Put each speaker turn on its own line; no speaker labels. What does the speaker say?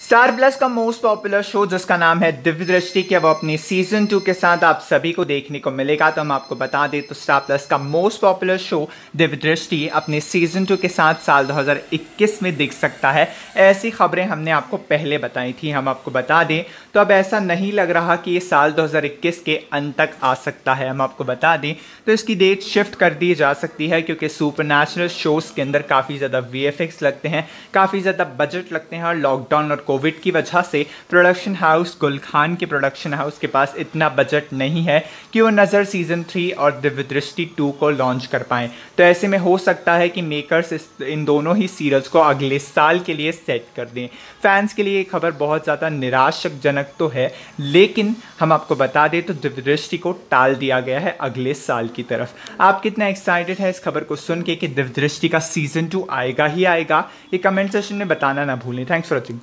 Star Plus का most popular show जिसका नाम है दिव्य दृष्टि के वो अपने सीज़न टू के साथ आप सभी को देखने को मिलेगा तो हम आपको बता दें तो स्टार प्लस का most popular show Divya Drishti अपने सीज़न टू के साथ साल 2021 में दिख सकता है। ऐसी खबरें हमने आपको पहले बताई थी, हम आपको बता दें तो अब ऐसा नहीं लग रहा कि ये साल 2021 के अंत तक आ सकता है, हम आपको बता दें। तो इसकी डेट शिफ्ट कर दी जा सकती है, क्योंकि सुपर शोज़ के अंदर काफ़ी ज़्यादा वीएफएक्स लगते हैं, काफ़ी ज़्यादा बजट लगते हैं और लॉकडाउन और कोविड की वजह से प्रोडक्शन हाउस गुल खान के प्रोडक्शन हाउस के पास इतना बजट नहीं है कि वो नज़र सीज़न थ्री और दिव्य दृष्टि टू को लॉन्च कर पाएँ। तो ऐसे में हो सकता है कि मेकर्स इन दोनों ही सीरियल्स को अगले साल के लिए सेट कर दें। फैंस के लिए ये खबर बहुत ज़्यादा निराशकजनक तो है, लेकिन हम आपको बता दें तो दिव्य दृष्टि को टाल दिया गया है अगले साल की तरफ़। आप कितना एक्साइटेड है इस खबर को सुन के कि दिव्य दृष्टि का सीज़न टू आएगा ही आएगा, ये कमेंट सेशन में बताना ना भूलें। Thanks for watching